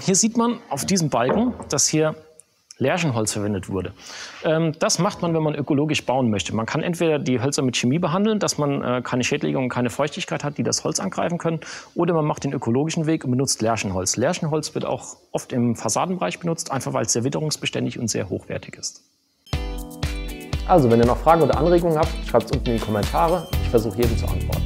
hier sieht man auf diesem Balken, dass hier Lärchenholz verwendet wurde. Ähm, das macht man, wenn man ökologisch bauen möchte. Man kann entweder die Hölzer mit Chemie behandeln, dass man äh, keine Schädlinge und keine Feuchtigkeit hat, die das Holz angreifen können, oder man macht den ökologischen Weg und benutzt Lärchenholz. Lärchenholz wird auch oft im Fassadenbereich benutzt, einfach weil es sehr witterungsbeständig und sehr hochwertig ist. Also, wenn ihr noch Fragen oder Anregungen habt, schreibt es unten in die Kommentare. Ich versuche jedem zu antworten.